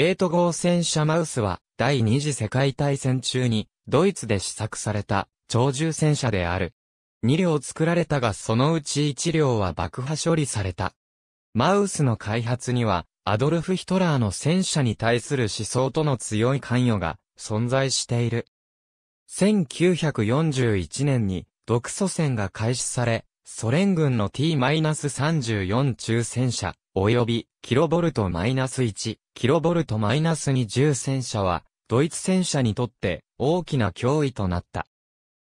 エイト号戦車マウスは第二次世界大戦中にドイツで試作された超重戦車である。2両作られたがそのうち1両は爆破処理された。マウスの開発にはアドルフ・ヒトラーの戦車に対する思想との強い関与が存在している。1941年に独ソ戦が開始され、ソ連軍の T-34 中戦車、及びキロボルト -1、キロボルト -20 戦車は、ドイツ戦車にとって大きな脅威となった。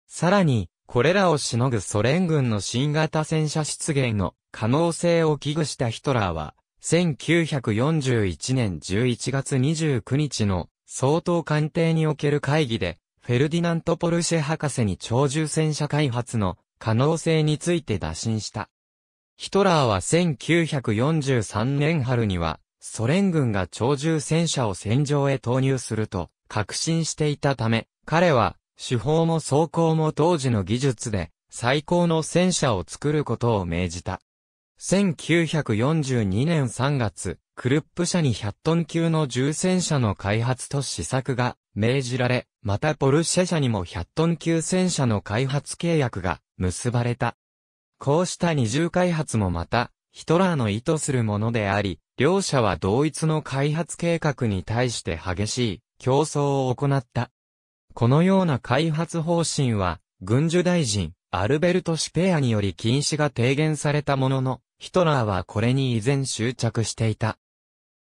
さらに、これらをしのぐソ連軍の新型戦車出現の可能性を危惧したヒトラーは、1941年11月29日の総統官邸における会議で、フェルディナント・ポルシェ博士に超重戦車開発の可能性について打診した。ヒトラーは1943年春には、ソ連軍が超重戦車を戦場へ投入すると確信していたため、彼は、手法も装甲も当時の技術で、最高の戦車を作ることを命じた。1942年3月、クルップ社に100トン級の重戦車の開発と試作が命じられ、またポルシェ社にも100トン級戦車の開発契約が結ばれた。こうした二重開発もまた、ヒトラーの意図するものであり、両者は同一の開発計画に対して激しい競争を行った。このような開発方針は、軍需大臣、アルベルト・シペアにより禁止が提言されたものの、ヒトラーはこれに依然執着していた。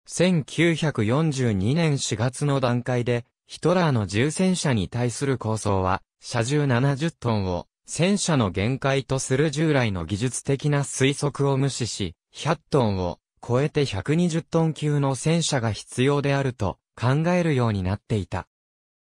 1942年4月の段階で、ヒトラーの重戦車に対する構想は、車重70トンを戦車の限界とする従来の技術的な推測を無視し、100トンを超えて120トン級の戦車が必要であると考えるようになっていた。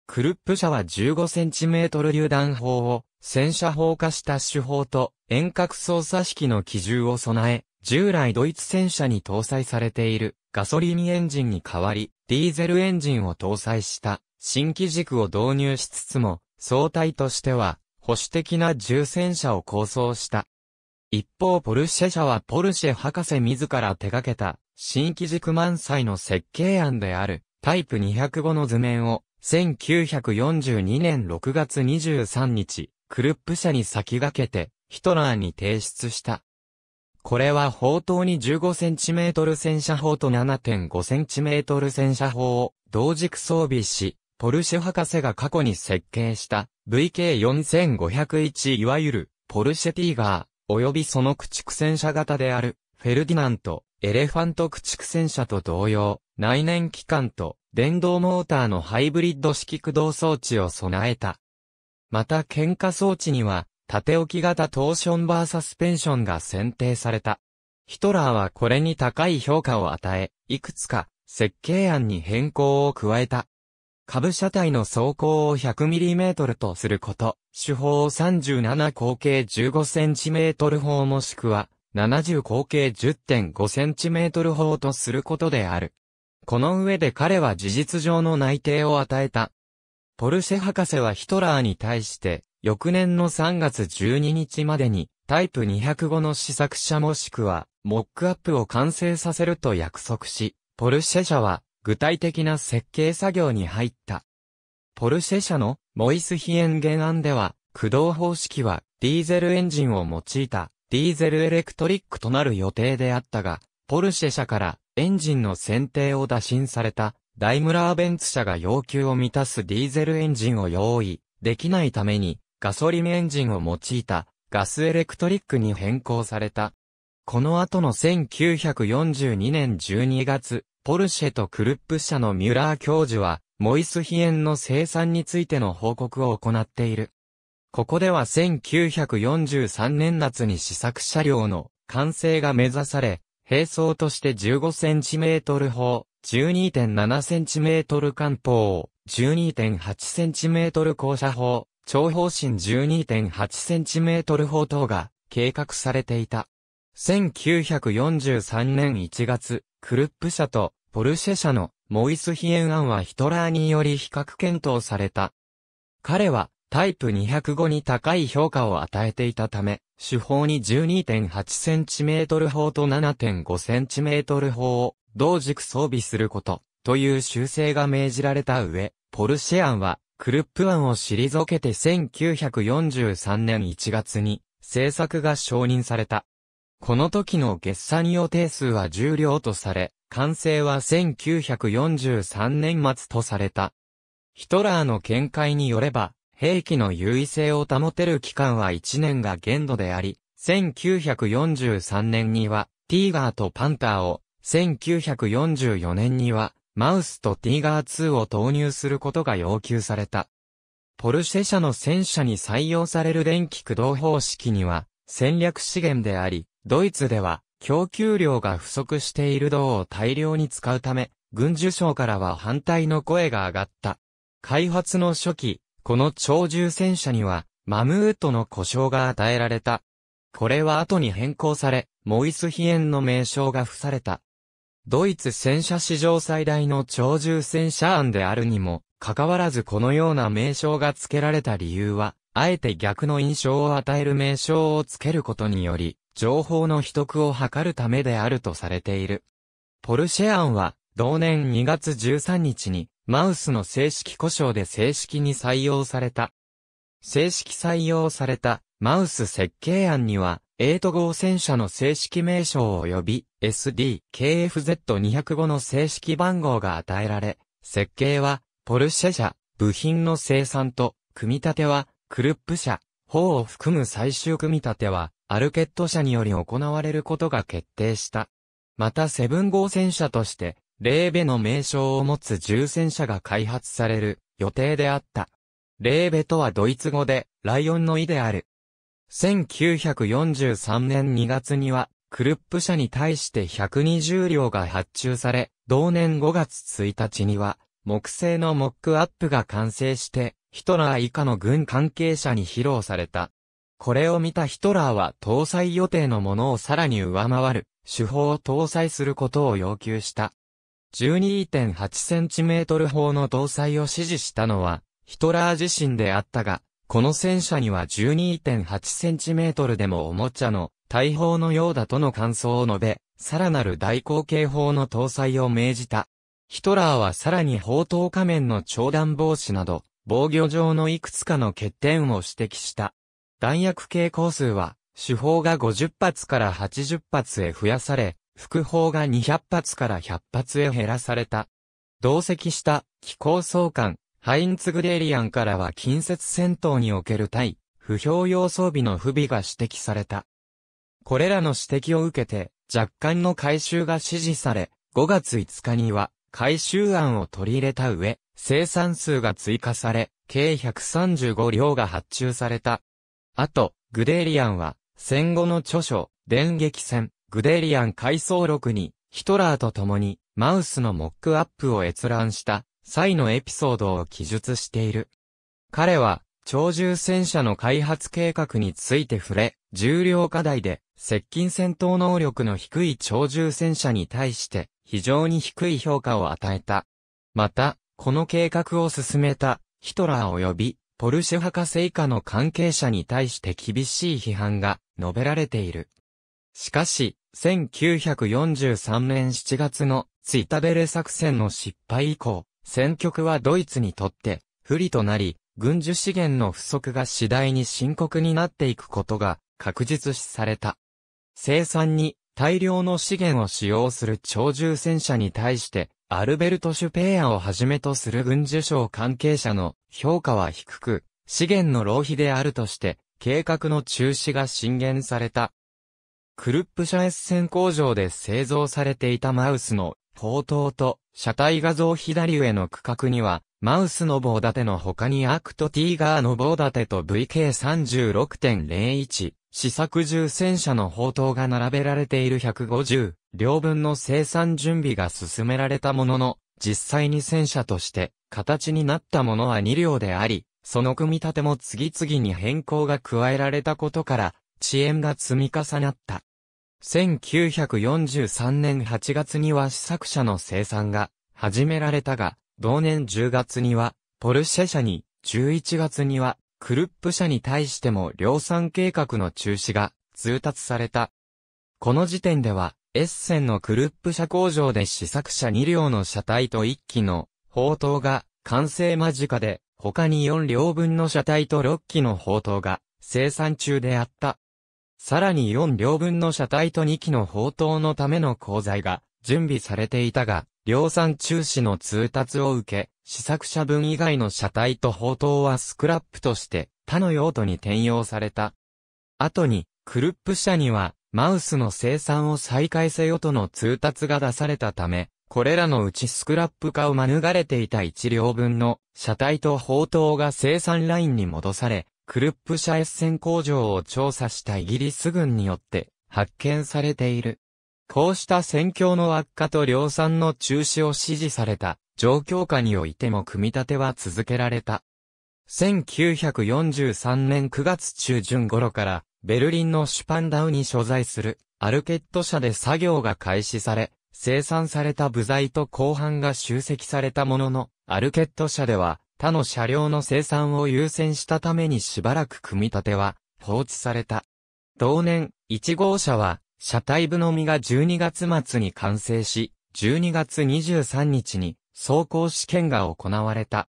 クルップ車は15センチメートル榴弾砲を戦車砲化した手法と遠隔操作式の機銃を備え、従来ドイツ戦車に搭載されているガソリンエンジンに代わり、ディーゼルエンジンを搭載した新機軸を導入しつつも、総体としては保守的な重戦車を構想した。一方ポルシェ社はポルシェ博士自ら手掛けた新機軸満載の設計案であるタイプ205の図面を1942年6月23日、クルップ社に先駆けてヒトラーに提出した。これは砲塔に 15cm 戦車砲と 7.5cm 戦車砲を同軸装備し、ポルシェ博士が過去に設計した VK4501 いわゆるポルシェティーガー及びその駆逐戦車型であるフェルディナント、エレファント駆逐戦車と同様、内燃機関と電動モーターのハイブリッド式駆動装置を備えた。また喧嘩装置には縦置き型トーションバーサスペンションが選定された。ヒトラーはこれに高い評価を与え、いくつか設計案に変更を加えた。株車体の走行を 100mm とすること、手法を37口径 15cm 砲もしくは70口径 10.5cm 砲とすることである。この上で彼は事実上の内定を与えた。ポルシェ博士はヒトラーに対して、翌年の3月12日までに、タイプ205の試作車もしくは、モックアップを完成させると約束し、ポルシェ社は、具体的な設計作業に入った。ポルシェ社のモイスヒエン原案では、駆動方式はディーゼルエンジンを用いたディーゼルエレクトリックとなる予定であったが、ポルシェ社からエンジンの選定を打診されたダイムラーベンツ社が要求を満たすディーゼルエンジンを用意できないためにガソリンエンジンを用いたガスエレクトリックに変更された。この後の1942年12月、ポルシェとクルップ社のミュラー教授は、モイスヒエンの生産についての報告を行っている。ここでは1943年夏に試作車両の完成が目指され、並走として 15cm 砲、12.7cm 艦砲、12.8cm 降車砲、長方針 12.8cm 砲等が計画されていた。1943年1月、クルップ社とポルシェ社のモイスヒエン案はヒトラーにより比較検討された。彼はタイプ205に高い評価を与えていたため、手法に 12.8cm 砲と 7.5cm 砲を同軸装備すること、という修正が命じられた上、ポルシェ案は、クルップ案を退けて1943年1月に、制作が承認された。この時の月産予定数は重量とされ、完成は1943年末とされた。ヒトラーの見解によれば、兵器の優位性を保てる期間は1年が限度であり、1943年には、ティーガーとパンターを、1944年には、マウスとティーガー2を投入することが要求された。ポルシェ社の戦車に採用される電気駆動方式には、戦略資源であり、ドイツでは、供給量が不足している銅を大量に使うため、軍需省からは反対の声が上がった。開発の初期、この超重戦車には、マムートの故障が与えられた。これは後に変更され、モイスヒエンの名称が付された。ドイツ戦車史上最大の超重戦車案であるにも、かかわらずこのような名称が付けられた理由は、あえて逆の印象を与える名称を付けることにより、情報の秘匿を図るためであるとされている。ポルシェ案は、同年2月13日に、マウスの正式故障で正式に採用された。正式採用された、マウス設計案には、8号戦車の正式名称及び SD、KFZ205 の正式番号が与えられ、設計は、ポルシェ車、部品の生産と、組み立ては、クルップ車、砲を含む最終組み立ては、アルケット社により行われることが決定した。またセブン号戦車として、レーベの名称を持つ重戦車が開発される予定であった。レーベとはドイツ語で、ライオンの意である。1943年2月には、クルップ社に対して120両が発注され、同年5月1日には、木製のモックアップが完成して、ヒトラー以下の軍関係者に披露された。これを見たヒトラーは搭載予定のものをさらに上回る手法を搭載することを要求した。12.8センチメートル砲の搭載を指示したのはヒトラー自身であったが、この戦車には12.8センチメートルでもおもちゃの大砲のようだとの感想を述べ、さらなる大口径砲の搭載を命じた。ヒトラーはさらに砲塔仮面の長弾防止など、防御上のいくつかの欠点を指摘した。弾薬系構数は、主砲が50発から80発へ増やされ、副砲が200発から100発へ減らされた。同席した機構総監、ハインツ・グレーリアンからは近接戦闘における対、不評用装備の不備が指摘された。これらの指摘を受けて、若干の回収が指示され、5月5日には、回収案を取り入れた上、生産数が追加され、計135両が発注された。あと、グデーリアンは、戦後の著書、電撃戦、グデーリアン回想録に、ヒトラーと共に、マウスのモックアップを閲覧した、際のエピソードを記述している。彼は、超重戦車の開発計画について触れ、重量課題で、接近戦闘能力の低い超重戦車に対して、非常に低い評価を与えた。また、この計画を進めた、ヒトラー及び、ポルシェ博士以下の関係者に対して厳しい批判が述べられている。しかし、1943年7月のツイタベレ作戦の失敗以降、戦局はドイツにとって不利となり、軍需資源の不足が次第に深刻になっていくことが確実視された。生産に大量の資源を使用する超重戦車に対して、アルベルト・シュペーアをはじめとする軍需省関係者の評価は低く、資源の浪費であるとして、計画の中止が進言された。クルップ社エッセン工場で製造されていたマウスの砲塔と車体画像左上の区画には、マウスの棒立ての他にアクトティーガーの棒立てと VK36.01、試作重戦車の砲塔が並べられている150両分の生産準備が進められたものの、実際に戦車として形になったものは2両であり、その組み立ても次々に変更が加えられたことから、遅延が積み重なった。1943年8月には試作車の生産が始められたが、同年10月にはポルシェ車に、11月にはクルップ社に対しても量産計画の中止が通達された。この時点ではエッセンのクルップ社工場で試作車2両の車体と1機の砲塔が完成間近で、他に4両分の車体と6機の砲塔が生産中であった。さらに4両分の車体と2機の砲塔のための鋼材が準備されていたが、量産中止の通達を受け、試作車分以外の車体と砲塔はスクラップとして他の用途に転用された。後に、クルップ社には、マウスの生産を再開せよとの通達が出されたため、これらのうちスクラップ化を免れていた1両分の車体と砲塔が生産ラインに戻され、クルップ社エッセン工場を調査したイギリス軍によって発見されている。こうした戦況の悪化と量産の中止を指示された状況下においても組み立ては続けられた。1943年9月中旬頃からベルリンのシュパンダウに所在するアルケット社で作業が開始され、生産された部材と後半が集積されたものの、アルケット社では他の車両の生産を優先したためにしばらく組み立ては放置された。同年、1号車は車体部のみが12月末に完成し、12月23日に走行試験が行われた。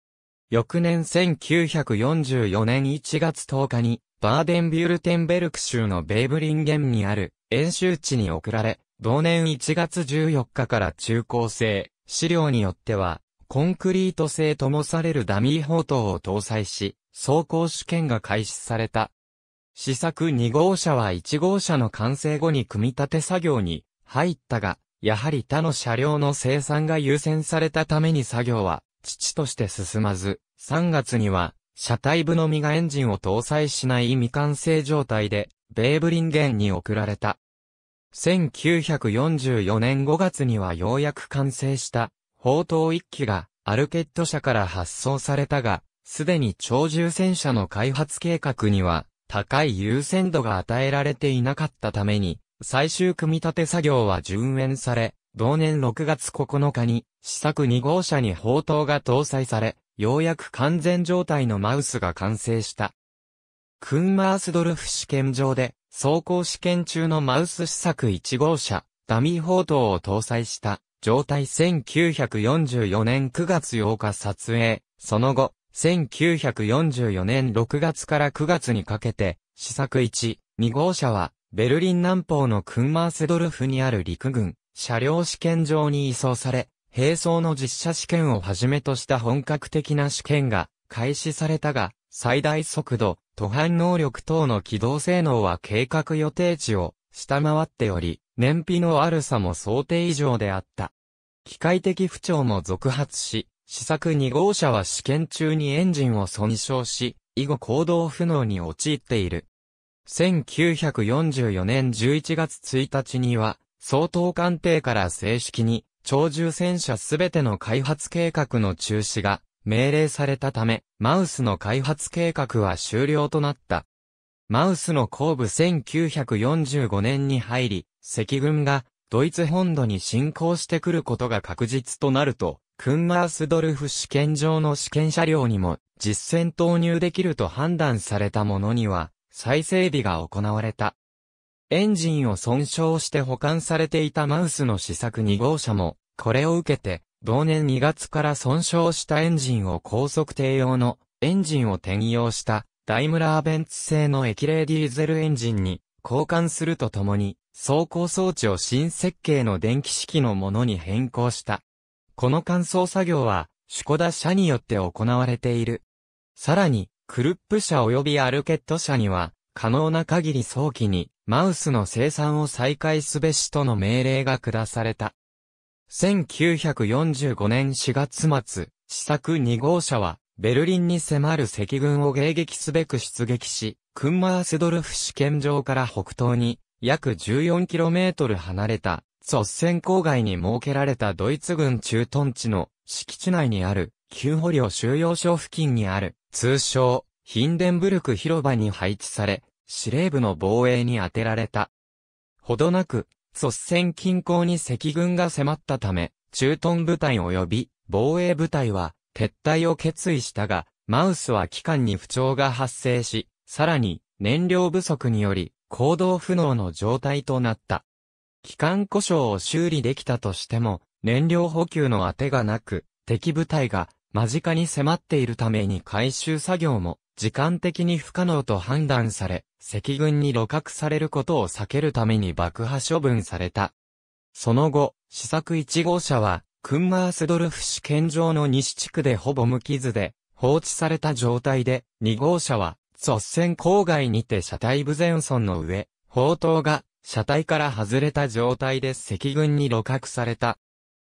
翌年1944年1月10日に、バーデンビュルテンベルク州のベーブリンゲンにある演習地に送られ、同年1月14日から中高生、資料によっては、コンクリート製ともされるダミー砲塔を搭載し、走行試験が開始された。試作2号車は1号車の完成後に組み立て作業に入ったが、やはり他の車両の生産が優先されたために作業は父として進まず、3月には車体部のみがエンジンを搭載しない未完成状態で、ベーブリンゲンに送られた。1944年5月にはようやく完成した砲塔1機がアルケット社から発送されたが、すでに超重戦車の開発計画には高い優先度が与えられていなかったために、最終組み立て作業は順延され、同年6月9日に試作2号車に砲塔が搭載され、ようやく完全状態のマウスが完成した。クンマースドルフ試験場で走行試験中のマウス試作1号車、ダミー砲塔を搭載した状態。1944年9月8日撮影、その後、1944年6月から9月にかけて、試作1、2号車は、ベルリン南方のクンマースドルフにある陸軍、車両試験場に移送され、並走の実車試験をはじめとした本格的な試験が開始されたが、最大速度、途半能力等の機動性能は計画予定値を下回っており、燃費の悪さも想定以上であった。機械的不調も続発し、試作2号車は試験中にエンジンを損傷し、以後行動不能に陥っている。1944年11月1日には、総統官邸から正式に、超重戦車すべての開発計画の中止が命令されたため、マウスの開発計画は終了となった。マウスの後部1945年に入り、赤軍がドイツ本土に侵攻してくることが確実となると、クンマースドルフ試験場の試験車両にも実戦投入できると判断されたものには再整備が行われた。エンジンを損傷して保管されていたマウスの試作2号車もこれを受けて同年2月から損傷したエンジンを高速低用のエンジンを転用したダイムラーベンツ製の液冷ディーゼルエンジンに交換するとともに走行装置を新設計の電気式のものに変更した。この乾燥作業は、シュコダ社によって行われている。さらに、クルップ社及びアルケット社には、可能な限り早期に、マウスの生産を再開すべしとの命令が下された。1945年4月末、試作2号車は、ベルリンに迫る赤軍を迎撃すべく出撃し、クンマースドルフ試験場から北東に約 14km 離れた率先郊外に設けられたドイツ軍駐屯地の敷地内にある旧捕虜収容所付近にある通称ヒンデンブルク広場に配置され、司令部の防衛に当てられた。ほどなく、率先近郊に赤軍が迫ったため、駐屯部隊及び防衛部隊は撤退を決意したが、マウスは機関に不調が発生し、さらに燃料不足により行動不能の状態となった。機関故障を修理できたとしても、燃料補給の当てがなく、敵部隊が間近に迫っているために回収作業も時間的に不可能と判断され、赤軍に露獲されることを避けるために爆破処分された。その後、試作1号車は、クンマースドルフ試験場の西地区でほぼ無傷で放置された状態で、2号車は、率先郊外にて車体部前村の上、砲塔が車体から外れた状態で赤軍に露獲された。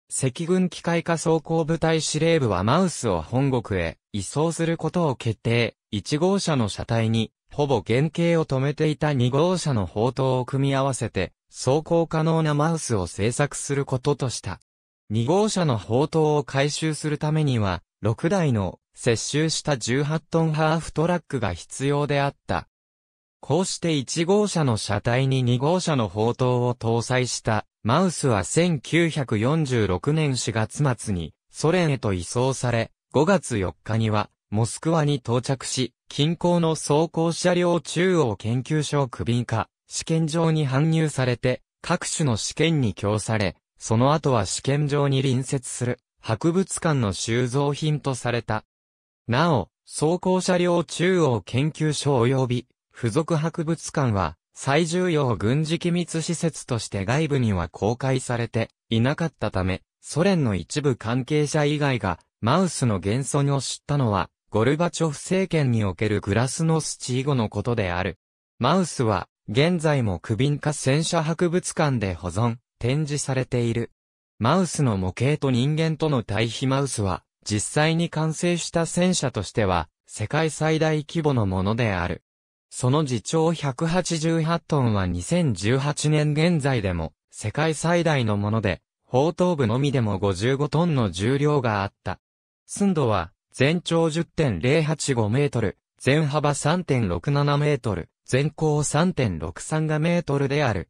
赤軍機械化装甲部隊司令部はマウスを本国へ移送することを決定。1号車の車体に、ほぼ原型を止めていた2号車の砲塔を組み合わせて、走行可能なマウスを製作することとした。2号車の砲塔を回収するためには、6台の接収した18トンハーフトラックが必要であった。こうして1号車の車体に2号車の砲塔を搭載したマウスは1946年4月末にソ連へと移送され、5月4日にはモスクワに到着し、近郊の走行車両中央研究所を区便化、試験場に搬入されて、各種の試験に供され、その後は試験場に隣接する博物館の収蔵品とされた。なお、走行車両中央研究所及び付属博物館は最重要軍事機密施設として外部には公開されていなかったため、ソ連の一部関係者以外がマウスの現存を知ったのは、ゴルバチョフ政権におけるグラスノスチーゴのことである。マウスは、現在もクビン化戦車博物館で保存、展示されている。マウスの模型と人間との対比マウスは、実際に完成した戦車としては、世界最大規模のものである。その自重188トンは2018年現在でも世界最大のもので、砲頭部のみでも55トンの重量があった。寸度は全長10.085メートル、全幅3.67メートル、全高3.63メートルである。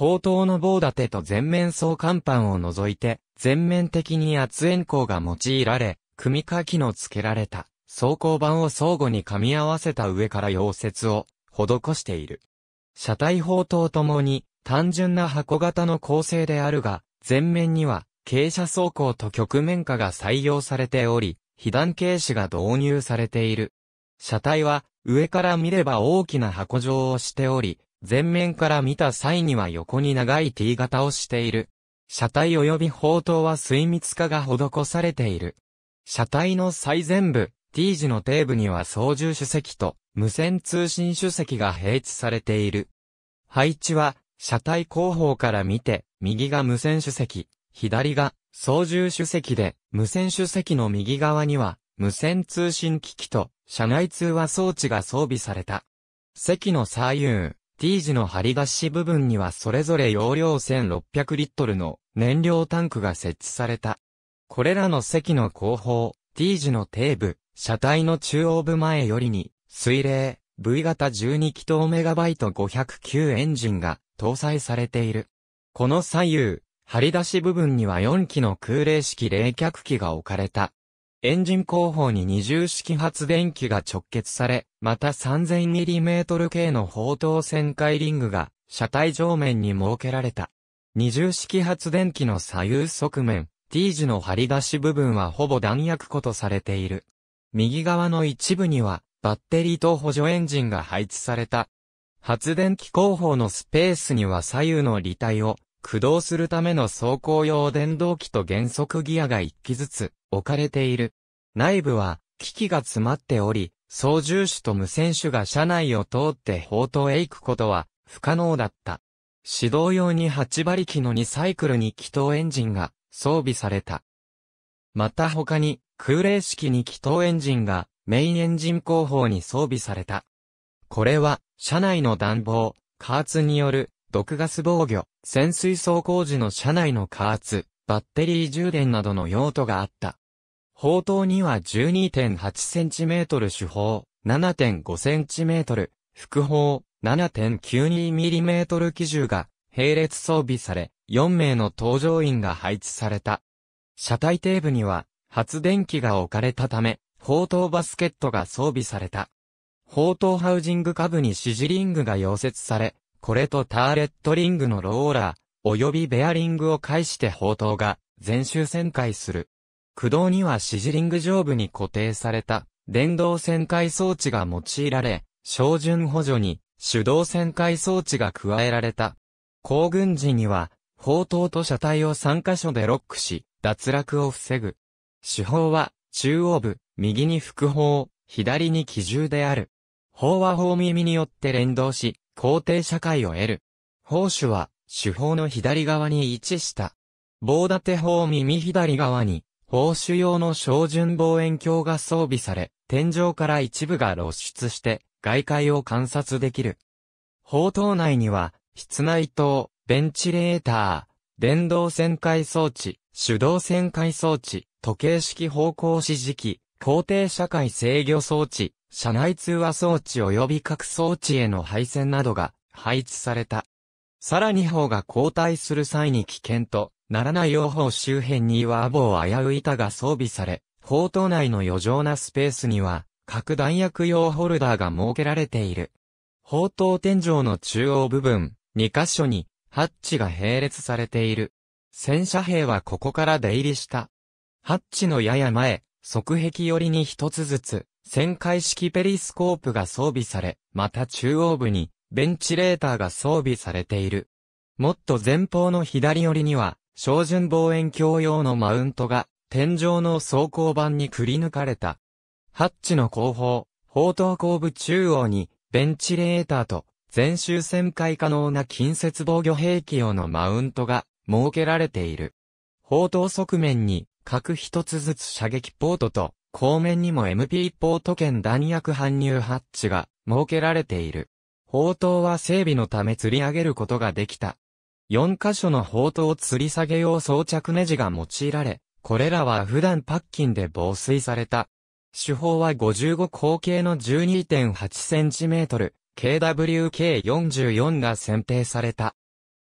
砲塔の棒立てと全面装甲板を除いて、全面的に圧円鋼が用いられ、組み書きの付けられた。走行板を相互に噛み合わせた上から溶接を施している。車体砲塔ともに単純な箱型の構成であるが、前面には傾斜走行と曲面化が採用されており、被弾形視が導入されている。車体は上から見れば大きな箱状をしており、前面から見た際には横に長い T 型をしている。車体及び砲塔は水密化が施されている。車体の最前部、T 字の底部には操縦主席と無線通信主席が配置されている。配置は車体後方から見て、右が無線主席、左が操縦主席で、無線主席の右側には無線通信機器と車内通話装置が装備された。席の左右、T 字の張り出し部分にはそれぞれ容量1600リットルの燃料タンクが設置された。これらの席の後方、T 字の底部、車体の中央部前よりに、水冷、V 型12気筒メガバイト509エンジンが搭載されている。この左右、張り出し部分には4機の空冷式冷却機が置かれた。エンジン後方に二重式発電機が直結され、また 3000mm 系の砲塔旋回リングが車体上面に設けられた。二重式発電機の左右側面、T 字の張り出し部分はほぼ弾薬庫とされている。右側の一部には、バッテリーと補助エンジンが配置された。発電機後方のスペースには左右の履帯を駆動するための走行用電動機と減速ギアが1機ずつ置かれている。内部は機器が詰まっており、操縦手と無線手が車内を通って砲塔へ行くことは不可能だった。指導用に8馬力の2サイクルに気筒エンジンが装備された。また他に空冷式に気筒エンジンがメインエンジン後方に装備された。これは、車内の暖房、加圧による毒ガス防御、潜水走行時の車内の加圧、バッテリー充電などの用途があった。砲塔には 12.8cm 主砲、7.5cm、副砲、7.92mm 機銃が並列装備され、4名の搭乗員が配置された。車体底部には発電機が置かれたため、砲塔バスケットが装備された。砲塔ハウジング下部に指示リングが溶接され、これとターレットリングのローラー、及びベアリングを介して砲塔が全周旋回する。駆動にはシジリング上部に固定された電動旋回装置が用いられ、照準補助に手動旋回装置が加えられた。行軍時には、砲塔と車体を3箇所でロックし、脱落を防ぐ。手法は、中央部、右に副砲、左に機銃である。砲は砲耳によって連動し、高低社会を得る。砲手は、手法の左側に位置した。棒立て砲耳左側に、砲手用の照準望遠鏡が装備され、天井から一部が露出して、外界を観察できる。砲塔内には、室内灯、ベンチレーター、電動旋回装置、手動旋回装置、時計式方向指示器、高低社会制御装置、車内通話装置及び各装置への配線などが配置された。さらに砲が交代する際に危険とならない用砲周辺に岩棒危う板が装備され、砲塔内の余剰なスペースには各弾薬用ホルダーが設けられている。砲塔天井の中央部分、2箇所に、ハッチが並列されている。戦車兵はここから出入りした。ハッチのやや前、側壁寄りに一つずつ、旋回式ペリスコープが装備され、また中央部に、ベンチレーターが装備されている。もっと前方の左寄りには、照準望遠鏡用のマウントが、天井の装甲板にくり抜かれた。ハッチの後方、砲塔後部中央に、ベンチレーターと、全周旋回可能な近接防御兵器用のマウントが設けられている。砲塔側面に各一つずつ射撃ポートと、後面にも MP ポート兼弾薬搬入ハッチが設けられている。砲塔は整備のため吊り上げることができた。4箇所の砲塔吊り下げ用装着ネジが用いられ、これらは普段パッキンで防水された。手法は55口径の 12.8cm、KWK44 が選定された。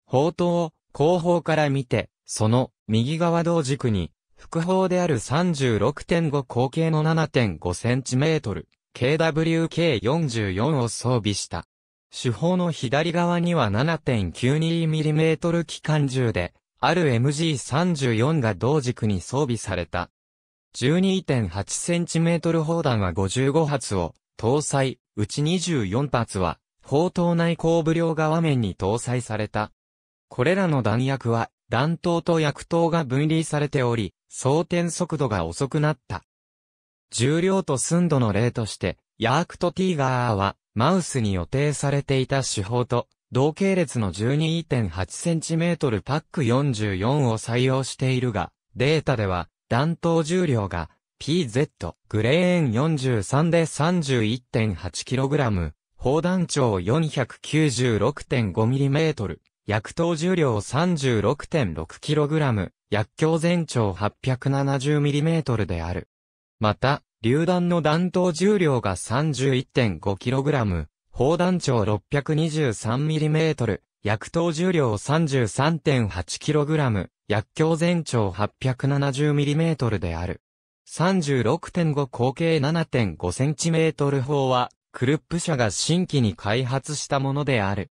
砲塔を後方から見て、その右側同軸に、副砲である36.5口径の 7.5cm、KWK44 を装備した。手法の左側には 7.92mm 機関銃で、ある MG34 が同軸に装備された。12.8cm 砲弾は55発を搭載、うち24発は、砲塔内後部両側面に搭載された。これらの弾薬は、弾頭と薬頭が分離されており、装填速度が遅くなった。重量と寸度の例として、ヤークトティーガーは、マウスに予定されていた手法と、同系列の 12.8cm パック44を採用しているが、データでは、弾頭重量が PZ グレーン43で 31.8kg、砲弾長 496.5mm、薬頭重量 36.6kg、薬莢全長 870mm である。また、榴弾の弾頭重量が 31.5kg、砲弾長 623mm、薬頭重量 33.8kg、薬莢全長 870mm である。36.5口径 7.5cm 砲は、クルップ社が新規に開発したものである。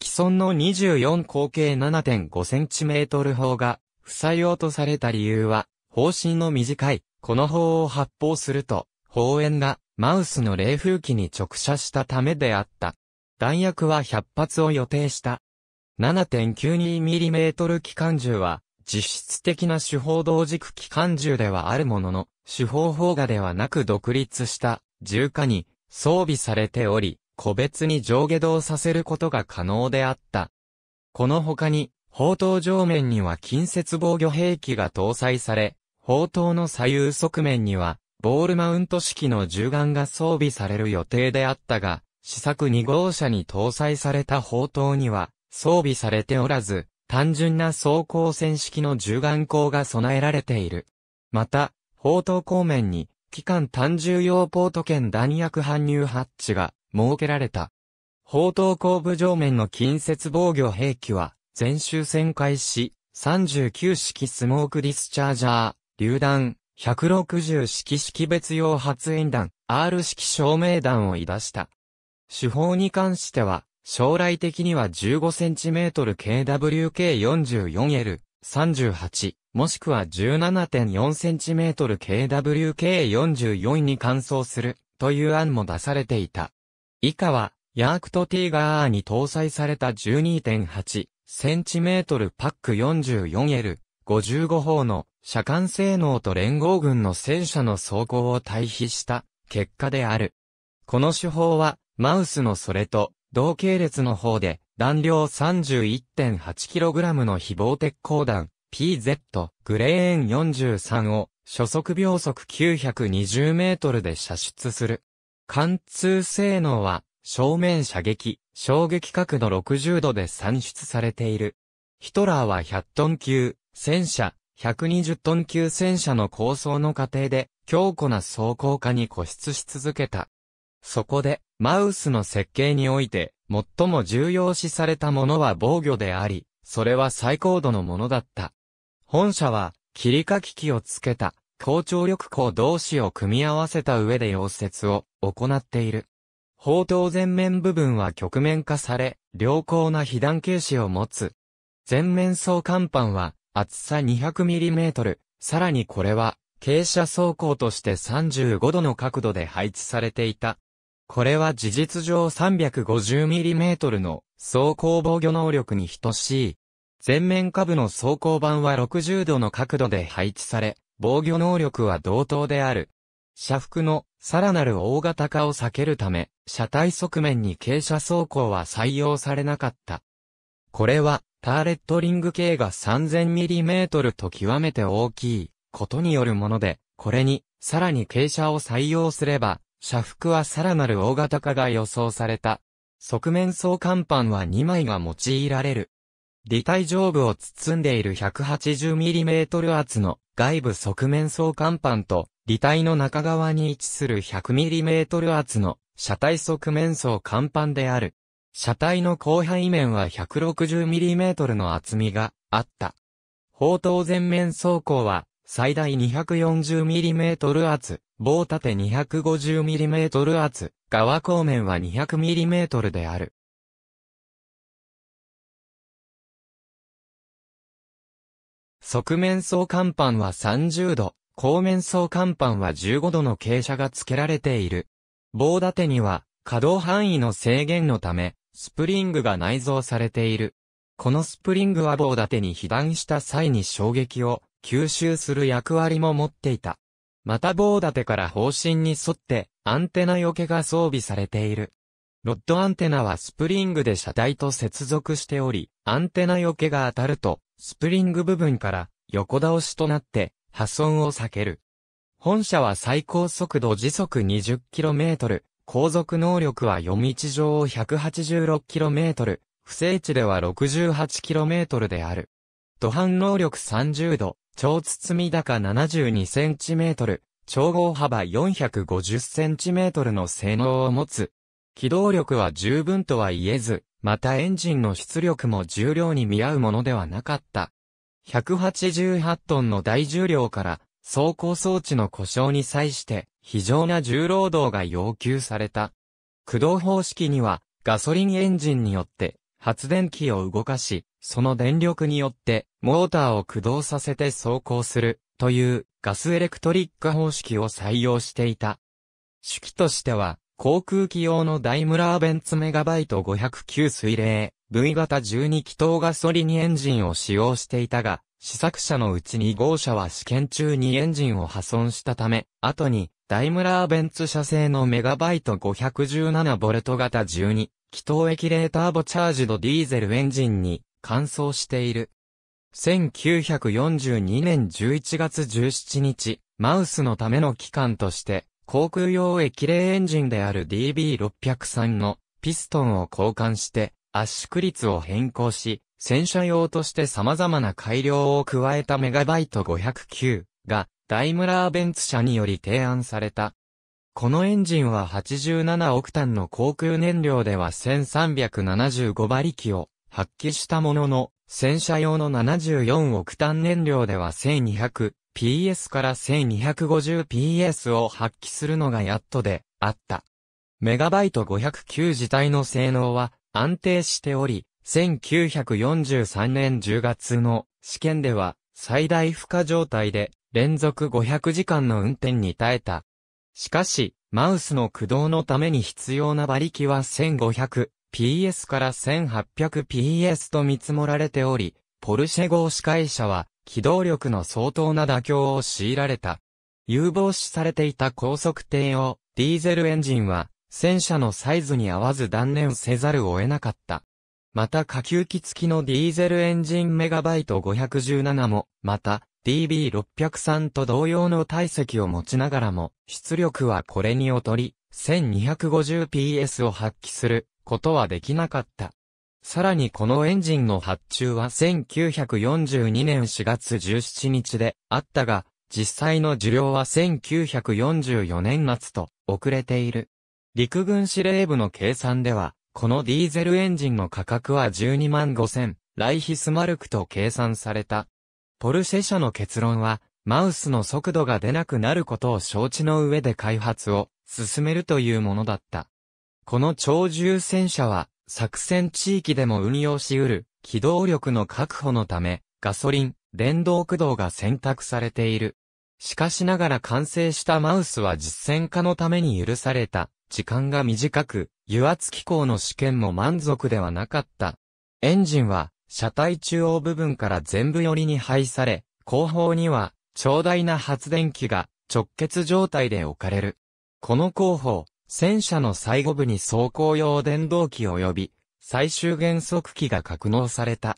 既存の24口径 7.5cm 砲が不採用とされた理由は、方針の短い、この砲を発砲すると、砲煙がマウスの冷風機に直射したためであった。弾薬は100発を予定した。7.92mm 機関銃は、実質的な手法同軸機関銃ではあるものの、手法砲画ではなく独立した銃火に装備されており、個別に上下動させることが可能であった。この他に、砲塔上面には近接防御兵器が搭載され、砲塔の左右側面には、ボールマウント式の銃眼が装備される予定であったが、試作2号車に搭載された砲塔には、装備されておらず、単純な装甲戦式の銃眼光が備えられている。また、砲塔後面に、機関単重用ポート兼弾薬搬入ハッチが設けられた。砲塔後部上面の近接防御兵器は、全周旋回し、39式スモークディスチャージャー、榴弾、160式識別用発煙弾、R 式照明弾を出した。手法に関しては、将来的には 15cm KWK44L38 もしくは 17.4cm KWK44 に換装するという案も出されていた。以下はヤークトティーガーに搭載された 12.8cm パック 44L 55砲の車間性能と連合軍の戦車の走行を対比した結果である。この手法はマウスのそれと同系列の方で弾量 31.8kg の非棒鉄鋼弾 PZ グレーン43を初速秒速920メートルで射出する。貫通性能は正面射撃、衝撃角度60度で算出されている。ヒトラーは100トン級、戦車、120トン級戦車の構想の過程で強固な装甲化に固執し続けた。そこで、マウスの設計において、最も重要視されたものは防御であり、それは最高度のものだった。本社は、切り書き機をつけた、高張力鋼同士を組み合わせた上で溶接を行っている。砲塔前面部分は曲面化され、良好な被弾形子を持つ。前面装甲板は厚さ 200mm、さらにこれは傾斜走行として35度の角度で配置されていた。これは事実上 350mm の走行防御能力に等しい。前面下部の走行板は60度の角度で配置され、防御能力は同等である。車腹のさらなる大型化を避けるため、車体側面に傾斜走行は採用されなかった。これは、ターレットリング径が 3000mm と極めて大きいことによるもので、これに、さらに傾斜を採用すれば、車腹はさらなる大型化が予想された。側面装甲板は2枚が用いられる。履体上部を包んでいる 180mm 厚の外部側面装甲板と、履体の中側に位置する 100mm 厚の車体側面装甲板である。車体の広範面は 160mm の厚みがあった。砲塔前面走行は最大 240mm 厚、棒縦 250mm 厚、側後面は 200mm である。側面装甲板は30度、後面装甲板は15度の傾斜が付けられている。防盾には可動範囲の制限のため、スプリングが内蔵されている。このスプリングは防盾に被弾した際に衝撃を吸収する役割も持っていた。また防盾から砲身に沿ってアンテナよけが装備されている。ロッドアンテナはスプリングで車体と接続しており、アンテナよけが当たると、スプリング部分から横倒しとなって破損を避ける。本車は最高速度時速 20km、航続能力は夜道上を 186km、不正地では 68km である。土反能力30度、超包み高 72cm、超合幅 450cm の性能を持つ。機動力は十分とは言えず、またエンジンの出力も重量に見合うものではなかった。188トンの大重量から走行装置の故障に際して非常な重労働が要求された。駆動方式にはガソリンエンジンによって発電機を動かし、その電力によってモーターを駆動させて走行するというガスエレクトリック方式を採用していた。手記としては航空機用のダイムラーベンツメガバイト509水冷 V 型12気筒ガソリンエンジンを使用していたが、試作車のうち2号車は試験中にエンジンを破損したため、後にダイムラーベンツ社製のメガバイト517ボルト型12気筒液レーターボチャージドディーゼルエンジンに換装している。1942年11月17日、マウスのための機関として、航空用液冷エンジンである DB603 のピストンを交換して圧縮率を変更し、戦車用として様々な改良を加えたメガバイト509がダイムラーベンツ社により提案された。このエンジンは87オクタンの航空燃料では1375馬力を発揮したものの、戦車用の74オクタン燃料では 1200PS から 1250PS を発揮するのがやっとであった。メガバイト509自体の性能は安定しており、1943年10月の試験では最大負荷状態で連続500時間の運転に耐えた。しかし、マウスの駆動のために必要な馬力は 1500PS から 1800PS と見積もられており、ポルシェ号司会者は機動力の相当な妥協を強いられた。有望視されていた高速低用ディーゼルエンジンは戦車のサイズに合わず断念せざるを得なかった。また下級機付きのディーゼルエンジンメガバイト517も、また DB603 と同様の体積を持ちながらも、出力はこれに劣り、1250PS を発揮することはできなかった。さらにこのエンジンの発注は1942年4月17日であったが、実際の受領は1944年夏と遅れている。陸軍司令部の計算では、このディーゼルエンジンの価格は12万5000ライヒスマルクと計算された。ポルシェ社の結論は、マウスの速度が出なくなることを承知の上で開発を進めるというものだった。この超重戦車は、作戦地域でも運用し得る機動力の確保のため、ガソリン、電動駆動が選択されている。しかしながら完成したマウスは実戦化のために許された時間が短く、油圧機構の試験も満足ではなかった。エンジンは車体中央部分から全部寄りに配され、後方には長大な発電機が直結状態で置かれる。この後方、戦車の最後部に走行用電動機及び最終減速機が格納された。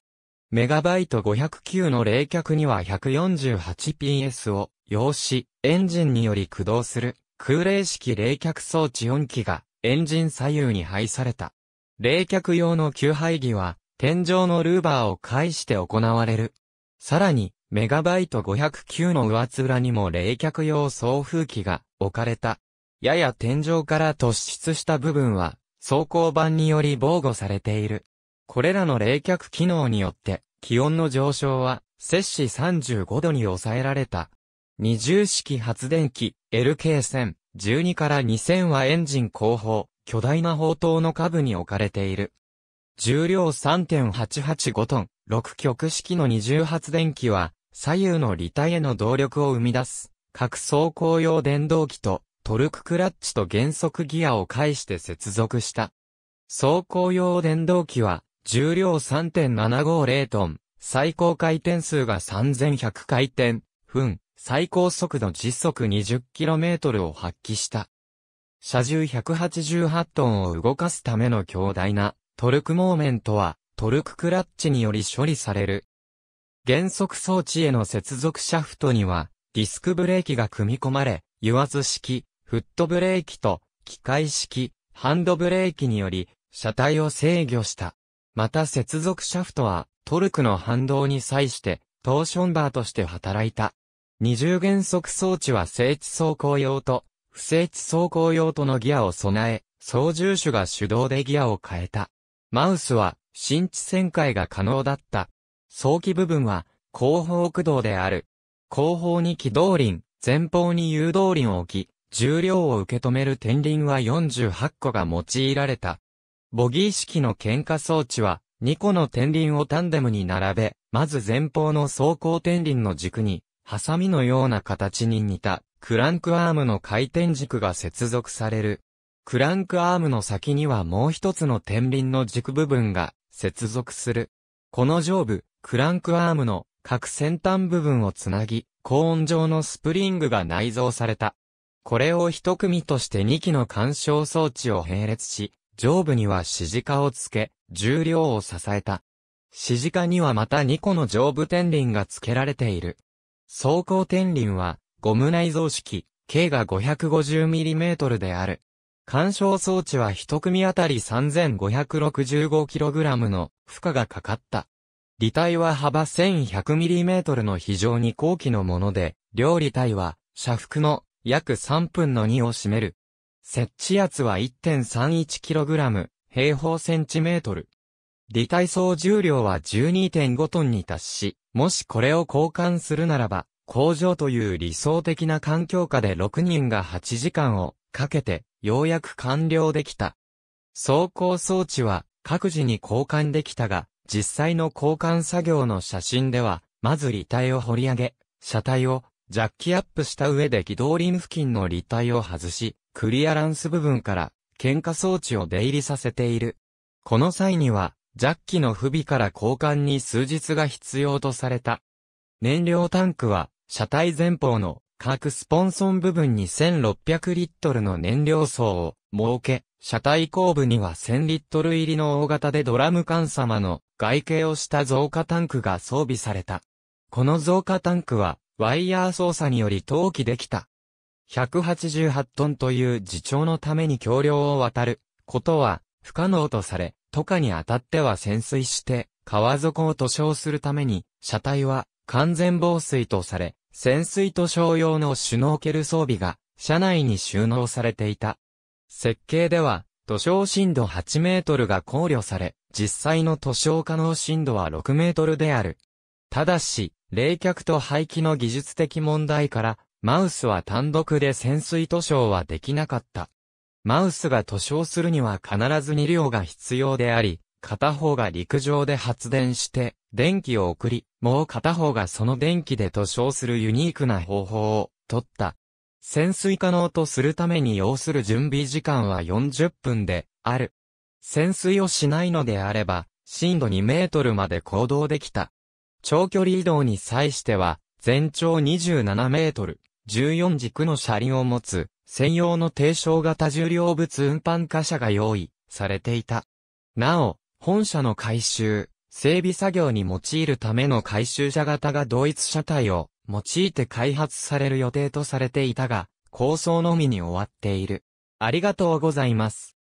メガバイト509の冷却には 148PS を要し、エンジンにより駆動する空冷式冷却装置4機がエンジン左右に配された。冷却用の給排儀は天井のルーバーを介して行われる。さらに、メガバイト509の上津裏にも冷却用送風機が置かれた。やや天井から突出した部分は、走行板により防護されている。これらの冷却機能によって、気温の上昇は、摂氏35度に抑えられた。二重式発電機、LK1000、12から2000はエンジン後方、巨大な砲塔の下部に置かれている。重量3.885トン、6極式の二重発電機は、左右の利体への動力を生み出す、各走行用電動機と、トルククラッチと減速ギアを介して接続した。走行用電動機は、重量3.750トン、最高回転数が3100回転、分、最高速度実速 20km を発揮した。車重188トンを動かすための強大なトルクモーメントはトルククラッチにより処理される。減速装置への接続シャフトにはディスクブレーキが組み込まれ、油圧式、フットブレーキと機械式、ハンドブレーキにより車体を制御した。また接続シャフトはトルクの反動に際してトーションバーとして働いた。二重減速装置は整地走行用と不整地走行用とのギアを備え、操縦手が手動でギアを変えた。マウスは、新地旋回が可能だった。早期部分は、後方駆動である。後方に機動輪、前方に誘導輪を置き、重量を受け止める天輪は48個が用いられた。ボギー式の喧嘩装置は、2個の天輪をタンデムに並べ、まず前方の走行天輪の軸に、ハサミのような形に似た、クランクアームの回転軸が接続される。クランクアームの先にはもう一つの天輪の軸部分が接続する。この上部、クランクアームの各先端部分をつなぎ、高温状のスプリングが内蔵された。これを一組として2機の干渉装置を並列し、上部には指示化をつけ、重量を支えた。指示化にはまた2個の上部天輪が付けられている。走行天輪は、ゴム内蔵式、径が 550mm である。干渉装置は一組あたり 3565kg の負荷がかかった。履体は幅 1100mm の非常に高機のもので、両履体は、車腹の約3分の2を占める。設置圧は 1.31kg 平方センチメートル。履体総重量は12.5トンに達し、もしこれを交換するならば、工場という理想的な環境下で6人が8時間をかけてようやく完了できた。走行装置は各自に交換できたが、実際の交換作業の写真では、まず離体を掘り上げ、車体をジャッキアップした上で軌道輪付近の離体を外し、クリアランス部分から喧嘩装置を出入りさせている。この際には、ジャッキの不備から交換に数日が必要とされた。燃料タンクは、車体前方の各スポンソン部分に1600リットルの燃料層を設け、車体後部には1000リットル入りの大型でドラム缶様の外形をした増加タンクが装備された。この増加タンクは、ワイヤー操作により投棄できた。188トンという自重のために橋梁を渡ることは不可能とされ、渡河にあたっては潜水して川底を塗装するために車体は完全防水とされ、潜水塗装用のシュノーケル装備が車内に収納されていた。設計では、塗装深度8メートルが考慮され、実際の塗装可能深度は6メートルである。ただし、冷却と排気の技術的問題から、マウスは単独で潜水塗装はできなかった。マウスが塗装するには必ず2両が必要であり、片方が陸上で発電して電気を送り、もう片方がその電気で塗装するユニークな方法を取った。潜水可能とするために要する準備時間は40分である。潜水をしないのであれば、深度2メートルまで行動できた。長距離移動に際しては、全長27メートル、14軸の車輪を持つ、専用の低床型重量物運搬貨車が用意されていた。なお、本社の回収、整備作業に用いるための回収車型が同一車体を用いて開発される予定とされていたが、構想のみに終わっている。ありがとうございます。